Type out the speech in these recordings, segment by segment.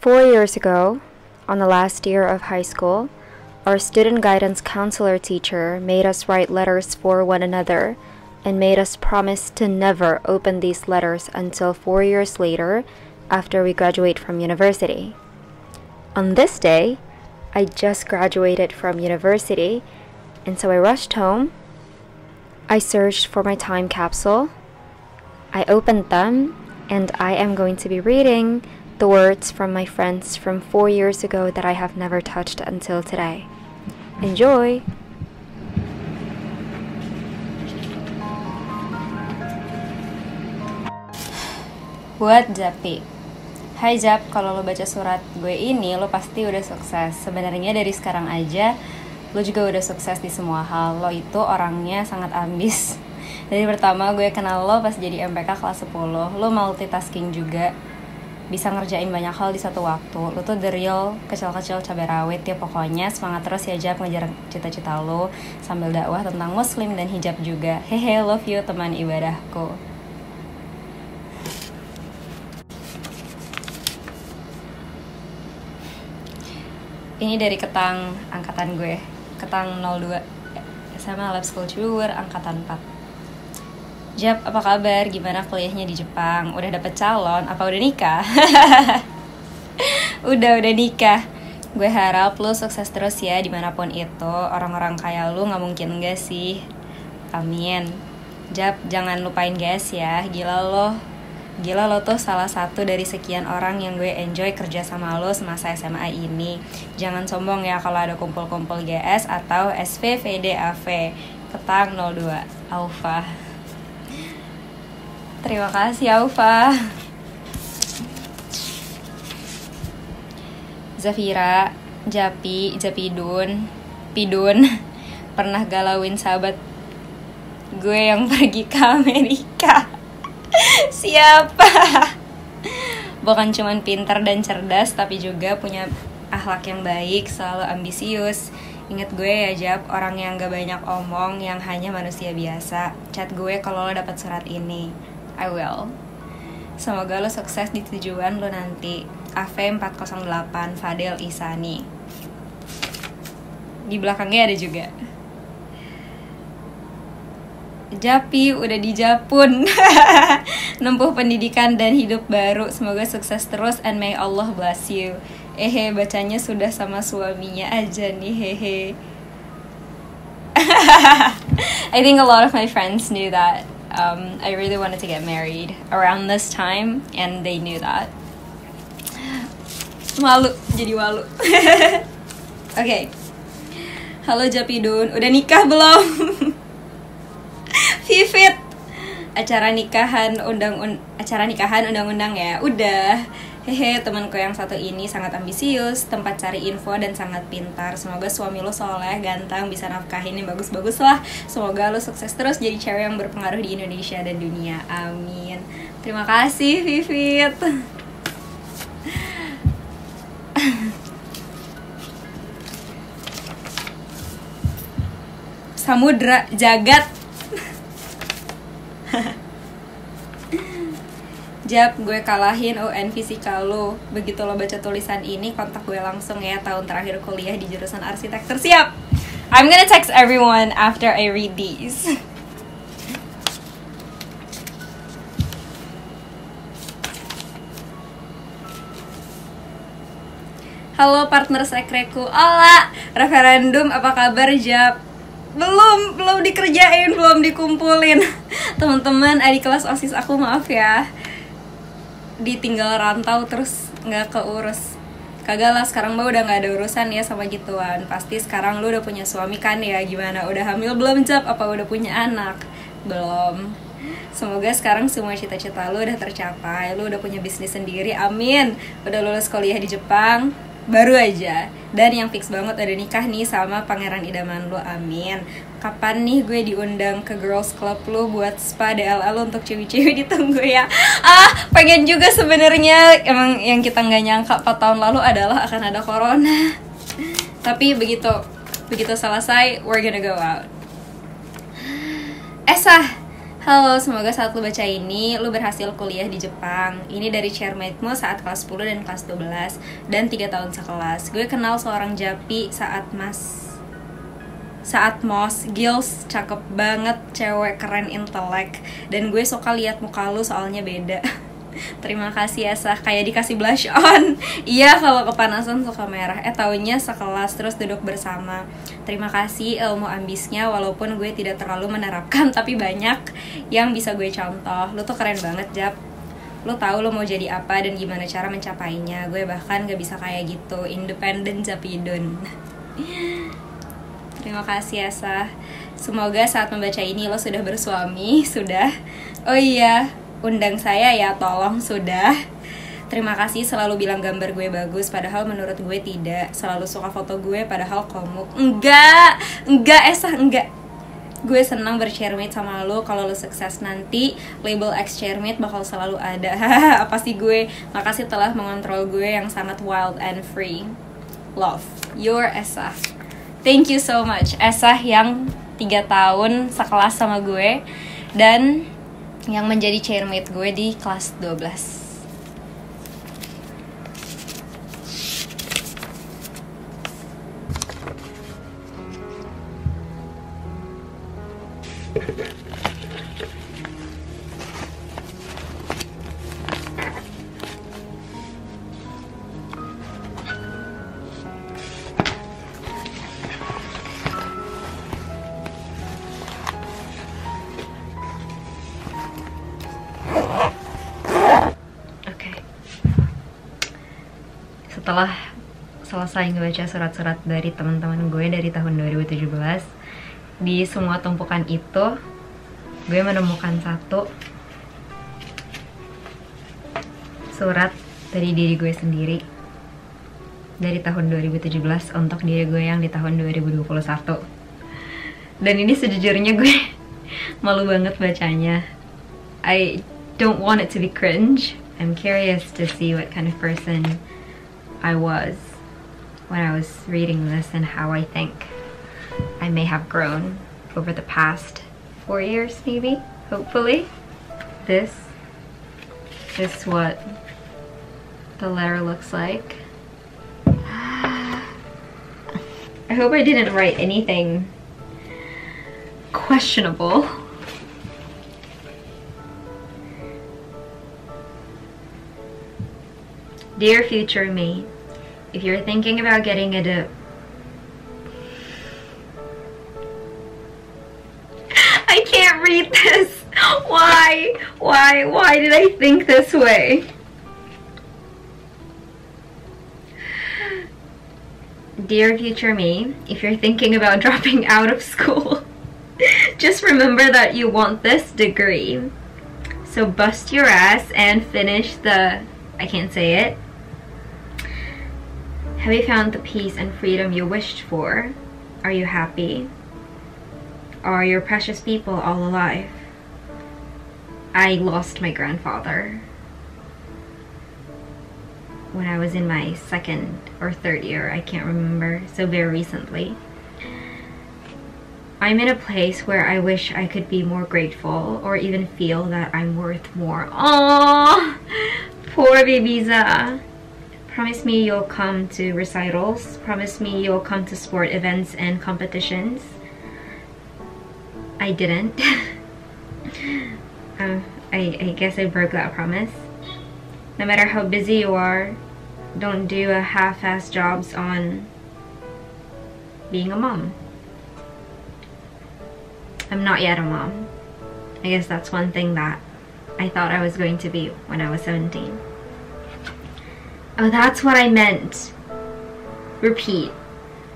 Four years ago, on the last year of high school, our student guidance counselor teacher made us write letters for one another and made us promise to never open these letters until four years later after we graduate from university. On this day, I just graduated from university, and so I rushed home. I searched for my time capsule. I opened them, and I am going to be reading the words from my friends from four years ago that I have never touched until today. Enjoy! Buat Japi Hai Jap, kalau lo baca surat gue ini lo pasti udah sukses. Sebenarnya dari sekarang aja lo juga udah sukses di semua hal. Lo itu orangnya sangat ambis. Dari pertama gue kenal lo pas jadi MPK kelas 10 Lo multitasking juga bisa ngerjain banyak hal di satu waktu. Lo tuh the real kecil-kecil cabai rawit ya pokoknya Semangat terus ya Jap ngejar cita-cita lo Sambil dakwah tentang muslim dan hijab juga. Hehe love you teman ibadahku. Ini dari ketang angkatan gue. Ketang 02 SMA Lab School Cibubur angkatan 4 Jap, apa kabar? Gimana kuliahnya di Jepang? Udah dapet calon? Apa udah nikah? udah, udah nikah Gue harap lu sukses terus ya di mana pun itu Orang-orang kayak lu gak mungkin gak sih? Amin Jap, jangan lupain guys ya Gila lo Gila lo tuh salah satu dari sekian orang yang gue enjoy kerja sama lo semasa SMA ini Jangan sombong ya kalau ada kumpul-kumpul GS atau SVVDAV Ketang 02 Aufa Terima kasih Aufa. Zafira, Japi, Japidun, Pidun. Pernah galauin sahabat gue yang pergi ke Amerika. Siapa? Bukan cuman pintar dan cerdas Tapi juga punya akhlak yang baik Selalu ambisius. Ingat gue ya Jab, orang yang gak banyak omong Yang hanya manusia biasa. Chat gue kalau lo dapet surat ini I will. Semoga lo sukses di tujuan lo nanti. AV408 Fadel Isani Di belakangnya ada juga. Japi udah di Japun. Nempuh pendidikan dan hidup baru. Semoga sukses terus and may Allah bless you. Ehe bacanya sudah sama suaminya aja nih hehe. I think a lot of my friends knew that um, I really wanted to get married around this time and they knew that. Malu, jadi malu. Oke. Halo Japidun, udah nikah belum? Vivit. Acara nikahan undang un, acara nikahan undang-undang ya. Udah hehe temanku yang satu ini sangat ambisius tempat cari info dan sangat pintar. Semoga suami lo soleh ganteng bisa nafkahin yang bagus-bagus lah. Semoga lo sukses terus jadi cewek yang berpengaruh di Indonesia dan dunia. Amin. Terima kasih Vivit. Samudra Jagat Jap, gue kalahin UN fisika lo. Begitu lo baca tulisan ini, kontak gue langsung ya Tahun terakhir kuliah di jurusan arsitektur. Siap! I'm gonna text everyone after I read these. Halo partner sekreku. Ola, referendum apa kabar Jap? Belum, belum dikerjain, belum dikumpulin. Teman-teman, adik kelas OSIS aku maaf ya ditinggal rantau terus nggak keurus. Kagak lah sekarang mah udah nggak ada urusan ya sama gituan. Pasti sekarang lu udah punya suami kan ya gimana? Udah hamil belum jap? Apa udah punya anak? Belum. Semoga sekarang semua cita-cita lu udah tercapai Lu udah punya bisnis sendiri, amin. Udah lulus kuliah di Jepang baru aja. Dan yang fix banget ada nikah nih sama pangeran idaman lu amin. Kapan nih gue diundang ke girls club lu buat spa DLL untuk cewek-cewek ditunggu ya? Ah pengen juga sebenarnya. Emang yang kita nggak nyangka 4 tahun lalu adalah akan ada corona. Tapi begitu begitu selesai we're gonna go out. Esa Halo, semoga saat lu baca ini, lu berhasil kuliah di Jepang. Ini dari chairmate-mu saat kelas 10 dan kelas 12 Dan 3 tahun sekelas. Gue kenal seorang Japi saat mas saat mos Gils cakep banget cewek keren intelek. Dan gue suka lihat muka lu soalnya beda Terima kasih ya Sah, kayak dikasih blush on. Iya kalau kepanasan suka merah. Eh taunya sekelas terus duduk bersama. Terima kasih ilmu ambisnya Walaupun gue tidak terlalu menerapkan Tapi banyak yang bisa gue contoh. Lu tuh keren banget Jap. Lu tahu lu mau jadi apa dan gimana cara mencapainya. Gue bahkan gak bisa kayak gitu. Independen Japidun Terima kasih ya Sah. Semoga saat membaca ini lo sudah bersuami Sudah. Oh iya undang saya ya tolong sudah. Terima kasih selalu bilang gambar gue bagus Padahal menurut gue tidak. Selalu suka foto gue padahal komuk Enggak, enggak Esa, enggak. Gue senang bercermate sama lo. Kalau lo sukses nanti Label X Chairmate bakal selalu ada. Apa sih gue? Makasih telah mengontrol gue yang sangat wild and free. Love, your Esa thank you so much Esah yang tiga tahun sekelas sama gue. Dan yang menjadi chairmate gue di kelas 12 setelah selesai ngebaca surat-surat dari teman-teman gue dari tahun 2017 di semua tumpukan itu gue menemukan satu surat dari diri gue sendiri dari tahun 2017 untuk diri gue yang di tahun 2021 dan ini sejujurnya gue malu banget bacanya. I don't want it to be cringe. I'm curious to see what kind of person I was when I was reading this and how I think I may have grown over the past four years maybe, hopefully. This is what the letter looks like. I hope I didn't write anything questionable. Dear future me, if you're thinking about getting a dip, I can't read this. Why? Why? Why did I think this way? Dear future me, if you're thinking about dropping out of school, just remember that you want this degree. So bust your ass and finish the, I can't say it, have you found the peace and freedom you wished for? Are you happy? Are your precious people all alive? I lost my grandfather when I was in my second or third year, I can't remember, so very recently. I'm in a place where I wish I could be more grateful or even feel that I'm worth more. Oh, poor babyza. Promise me you'll come to recitals. Promise me you'll come to sport events and competitions. I didn't. uh, I, I guess I broke that promise. No matter how busy you are, don't do a half-ass jobs on being a mom. I'm not yet a mom. I guess that's one thing that I thought I was going to be when I was 17. Oh, that's what I meant. Repeat.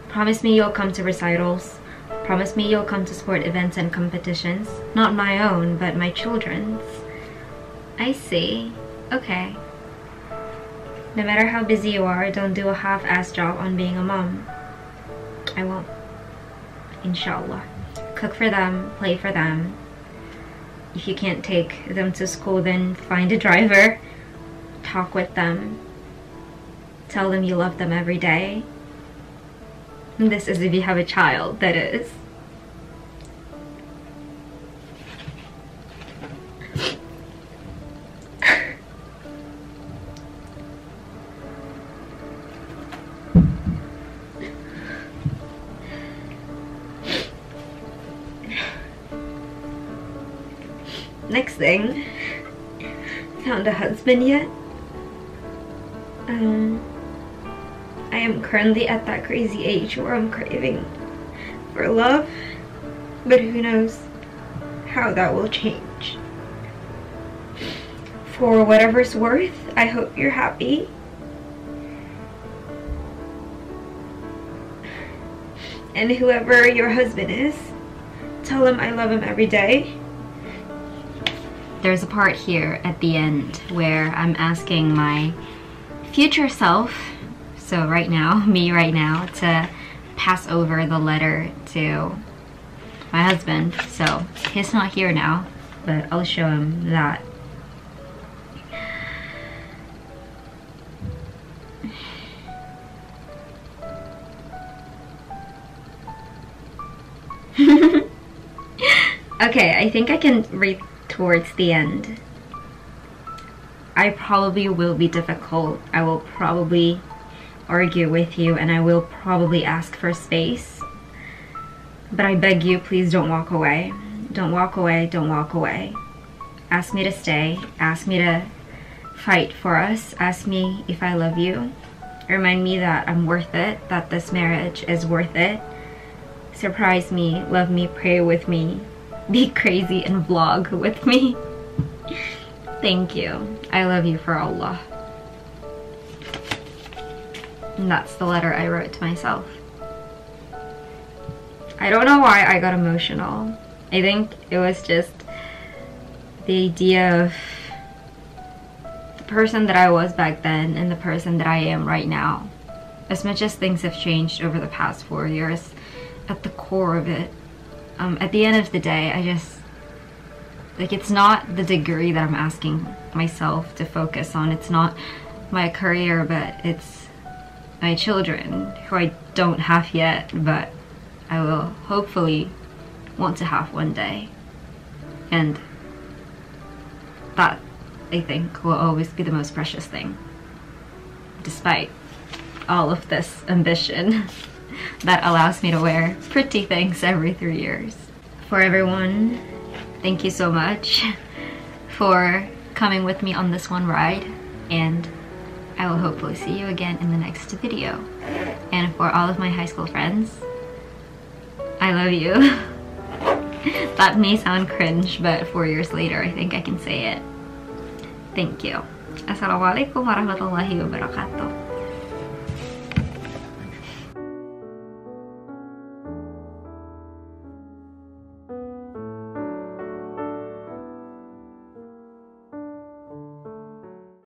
Promise me you'll come to recitals. Promise me you'll come to sport events and competitions. Not my own, but my children's. I see. Okay. No matter how busy you are, don't do a half-ass job on being a mom. I won't. Inshallah. Cook for them, play for them. If you can't take them to school, then find a driver. Talk with them Tell them you love them every day. And this is if you have a child, that is. Next thing, found a husband yet? Currently at that crazy age where I'm craving for love, but who knows how that will change. For whatever's worth, I hope you're happy. And whoever your husband is, tell him I love him every day. There's a part here at the end where I'm asking my future self, so right now, me right now, to pass over the letter to my husband. So he's not here now, but I'll show him that. okay, I think I can read towards the end. I probably will be difficult. I will probably argue with you and I will probably ask for space. But I beg you, please don't walk away. Don't walk away, don't walk away. Ask me to stay. Ask me to fight for us. Ask me if I love you. Remind me that I'm worth it, that this marriage is worth it. Surprise me, love me, pray with me, be crazy and vlog with me. Thank you. I love you for Allah. And that's the letter I wrote to myself. I don't know why I got emotional. I think it was just the idea of the person that I was back then and the person that I am right now. As much as things have changed over the past four years, at the core of it, um, at the end of the day, I just like it's not the degree that I'm asking myself to focus on. It's not my career, but it's my children who I don't have yet, but I will hopefully want to have one day. And that, I think, will always be the most precious thing. Despite all of this ambition that allows me to wear pretty things every three years. For everyone thank you so much for coming with me on this one ride and I will hopefully see you again in the next video. And for all of my high school friends, I love you. that may sound cringe, but four years later, I think I can say it. Thank you. Assalamualaikum warahmatullahi wabarakatuh.